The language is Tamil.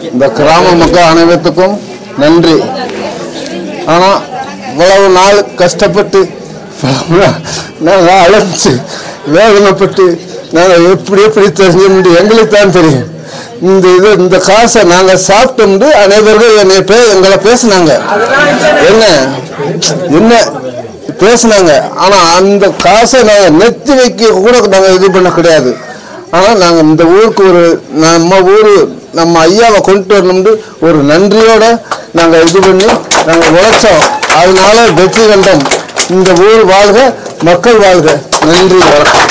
இந்த கிராம மக்கள் அனைவருக்கும் நன்றி. ஆனால் இவ்வளவு நாள் கஷ்டப்பட்டு நாங்கள் அழைச்சி வேதனைப்பட்டு நாங்கள் எப்படி எப்படி தெரிஞ்ச முடியும்? எங்களுக்கு தான் தெரியும். இந்த இது இந்த காசை நாங்கள் சாப்பிட்டோம்னு அனைவரும் என்னை பே எங்களை பேசினாங்க. என்ன? என்ன? பேசினாங்க. ஆனால் அந்த காசை நாங்கள் நெத்தி வைக்க கூட நாங்கள் இது பண்ண கிடையாது. ஆனால் நாங்கள் இந்த ஊருக்கு ஒரு நம்ம ஊர் நம்ம ஐயாவை கொண்டு வரணும்னு ஒரு நன்றியோட நாங்கள் இது பண்ணி நாங்கள் உழைச்சோம். அதனால வெற்றி கண்டோம். இந்த ஊர் வாழ்க மக்கள் வாழ்க. நன்றி வணக்கம்.